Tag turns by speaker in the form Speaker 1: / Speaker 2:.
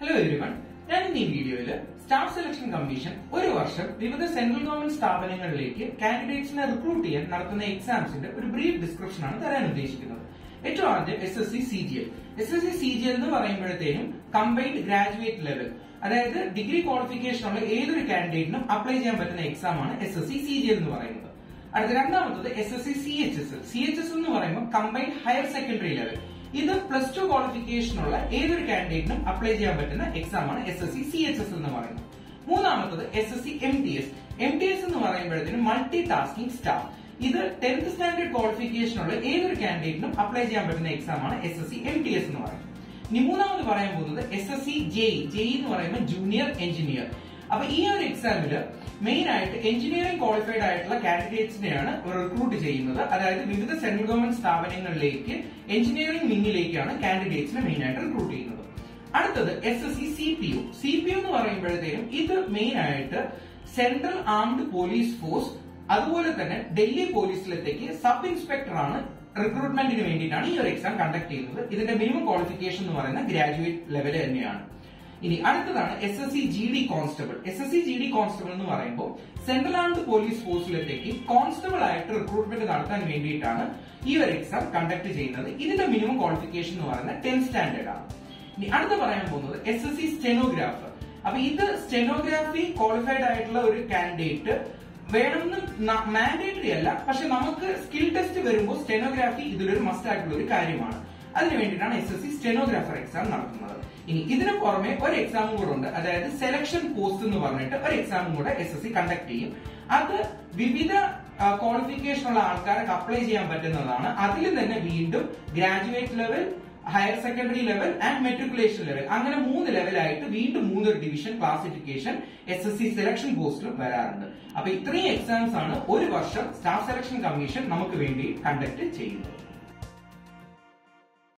Speaker 1: Hello everyone ഞാൻ ഇന്ന് ഈ വീഡിയോയിൽ സ്റ്റാഫ് സെലക്ഷൻ കമ്മീഷൻ ഒരു വർഷം വിവിധ സെൻട്രൽ ഗവൺമെന്റ് സ്ഥാപനങ്ങളിലേക്ക് കാൻഡിഡേറ്റ്സിനെ റിക്രൂട്ട് ചെയ്യാൻ നടത്തുന്ന എക്സാംസിന്റെ ഒരു ബ്രീഫ് ഡിസ്ക്രിപ്ഷൻ ആണ് തരാൻ ഉദ്ദേശിക്കുന്നത്. ഏറ്റവും ആദ്യം S S C C G L S S C C G L എന്ന് പറയുമ്പോഴത്തേനും കമ്പൈൻഡ് ഗ്രാജുവേറ്റ് ലെവൽ അതായത് ഡിഗ്രി ക്വാളിഫിക്കേഷൻ ഉള്ള ഏതൊരു കാൻഡിഡേറ്റിനും അപ്ലൈ ചെയ്യാൻ പറ്റുന്ന എക്സാം ആണ് S S C C G L എന്ന് പറയുന്നത്. അടുത്ത രണ്ടാമത്തത് S S C C H S L C H S എന്ന് പറയുമ്പോൾ കമ്പൈൻഡ് ഹയർ സെക്കൻഡറി ലെവൽ ഇത് പ്ലസ് ടു ക്വാളിഫിക്കേഷൻ ഉള്ള ഏതൊരു കാൻഡിഡേറ്റിനും അപ്ലൈ ചെയ്യാൻ പറ്റുന്ന എക്സാം ആണ് S S C C H S എന്ന് പറയുന്നത്. മൂന്നാമത്തത് S S C M T S M T S എന്ന് പറയുമ്പോഴത്തേനും മൾട്ടി ടാസ്കിംഗ് സ്റ്റാഫ് ഇത് ടെൻത്ത് സ്റ്റാൻഡേർഡ് ക്വാളിഫിക്കേഷൻ ഉള്ള ഏതൊരു കാൻഡിഡേറ്റിനും അപ്ലൈ ചെയ്യാൻ പറ്റുന്ന എക്സാം ആണ് S S C M T S എന്ന് പറയുന്നത്. ഇനി മൂന്നാമത് പറയാൻ പോകുന്നത് S S C JE JE എന്ന് പറയുമ്പോൾ ജൂനിയർ എഞ്ചിനീയർ അപ്പൊ ഈ ഒരു എക്സാമിൽ മെയിൻ ആയിട്ട് എഞ്ചിനീയറിംഗ് ക്വാളിഫൈഡ് ആയിട്ടുള്ള കാൻഡിഡേറ്റ്സിനെയാണ് റിക്രൂട്ട് ചെയ്യുന്നത്. അതായത് വിവിധ സെൻട്രൽ ഗവൺമെന്റ് സ്ഥാപനങ്ങളിലേക്ക് എഞ്ചിനീയറിംഗ് വിങ്ങിലേക്കാണ് കാൻഡിഡേറ്റ്സിനെ മെയിൻ ആയിട്ട് റിക്രൂട്ട് ചെയ്യുന്നത്. അടുത്തത് S S C C P U C P U എന്ന് ഇത് മെയിൻ ആയിട്ട് സെൻട്രൽ ആംഡ് പോലീസ് ഫോഴ്സ് അതുപോലെ തന്നെ ഡൽഹി പോലീസിലത്തേക്ക് സബ് ഇൻസ്പെക്ടർ ആണ് റിക്രൂട്ട്മെന്റിന് വേണ്ടിയിട്ടാണ് ഈ ഒരു എക്സാം കണ്ടക്ട് ചെയ്യുന്നത്. ഇതിന്റെ മിനിമം ക്വാളിഫിക്കേഷൻ എന്ന് പറയുന്ന ഗ്രാജുവേറ്റ് ലെവൽ തന്നെയാണ്. ഇനി അടുത്തതാണ് S S C G D constable S S C G D constable എന്ന് പറയുമ്പോൾ സെൻട്രൽ ആൻഡ് പോലീസ് ഫോഴ്സിലേക്ക് കോൺസ്റ്റബിൾ ആയിട്ട് റിക്രൂട്ട്മെന്റ് നടത്താൻ വേണ്ടിയിട്ടാണ് ഈ ഒരു എക്സാം കണ്ടക്ട് ചെയ്യുന്നത്. ഇതിന്റെ മിനിമം ക്വാളിഫിക്കേഷൻ എന്ന് പറയുന്നത് ടെൻത്ത് സ്റ്റാൻഡേർഡ് ആണ്. ഇനി അടുത്ത പറയാൻ പോകുന്നത് എസ് എസ് സി സ്റ്റെനോഗ്രാഫർ അപ്പൊ ഇത് സ്റ്റെനോഗ്രാഫി ക്വാളിഫൈഡ് ആയിട്ടുള്ള ഒരു കാൻഡിഡേറ്റ് വേണമെന്ന് മാൻഡേറ്ററി അല്ല. പക്ഷെ നമുക്ക് സ്കിൽ ടെസ്റ്റ് വരുമ്പോൾ സ്റ്റെനോഗ്രാഫി ഇതിലൊരു മസ്റ്റ് ആയിട്ടുള്ള ഒരു കാര്യമാണ്. അതിനു വേണ്ടിയിട്ടാണ് S S C stenographer exam നടത്തുന്നത്. ഇനി ഇതിനു പുറമെ ഒരു എക്സാമും കൂടെ ഉണ്ട്. അതായത് സെലക്ഷൻ പോസ്റ്റ് എന്ന് പറഞ്ഞിട്ട് ഒരു എക്സാമും കൂടെ എസ് എസ് സി കണ്ടക്ട് ചെയ്യും. അത് വിവിധ ക്വാളിഫിക്കേഷൻ ഉള്ള ആൾക്കാർക്ക് അപ്ലൈ ചെയ്യാൻ പറ്റുന്നതാണ്. അതിൽ തന്നെ വീണ്ടും graduate level higher secondary level and matriculation level അങ്ങനെ മൂന്ന് ലെവലായിട്ട് വീണ്ടും മൂന്ന് division classification S S C selection പോസ്റ്റിലും വരാറുണ്ട്. അപ്പൊ ഇത്രയും എക്സാംസ് ആണ് ഒരു വർഷം സ്റ്റാഫ് സെലക്ഷൻ കമ്മീഷൻ നമുക്ക് വേണ്ടി കണ്ടക്ട് ചെയ്യുന്നത്.